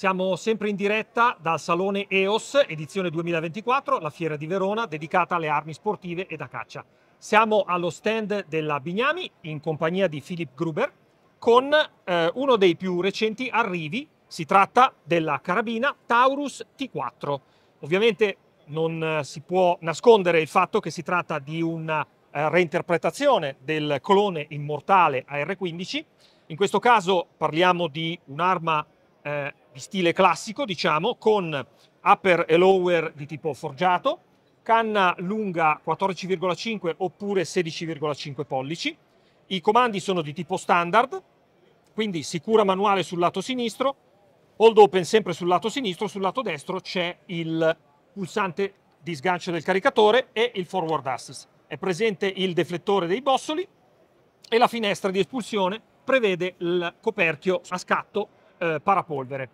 Siamo sempre in diretta dal Salone EOS, edizione 2024, la fiera di Verona dedicata alle armi sportive e da caccia. Siamo allo stand della Bignami in compagnia di Philip Gruber con eh, uno dei più recenti arrivi. Si tratta della carabina Taurus T4. Ovviamente non eh, si può nascondere il fatto che si tratta di una eh, reinterpretazione del colone immortale AR-15. In questo caso parliamo di un'arma eh, stile classico, diciamo, con upper e lower di tipo forgiato, canna lunga 14,5 oppure 16,5 pollici. I comandi sono di tipo standard, quindi sicura manuale sul lato sinistro, hold open sempre sul lato sinistro, sul lato destro c'è il pulsante di sgancio del caricatore e il forward assist. È presente il deflettore dei bossoli e la finestra di espulsione prevede il coperchio a scatto eh, parapolvere.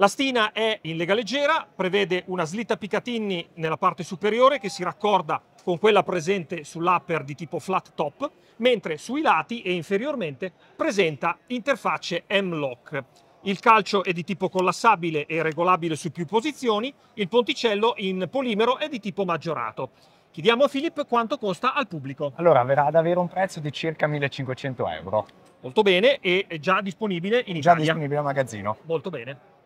La stina è in lega leggera, prevede una slitta Picatinny nella parte superiore che si raccorda con quella presente sull'upper di tipo flat top, mentre sui lati e inferiormente presenta interfacce M-Lock. Il calcio è di tipo collassabile e regolabile su più posizioni, il ponticello in polimero è di tipo maggiorato. Chiediamo a Filippo quanto costa al pubblico. Allora, verrà ad avere un prezzo di circa 1500 euro. Molto bene, e già disponibile in Già Italia. disponibile al magazzino. Molto bene.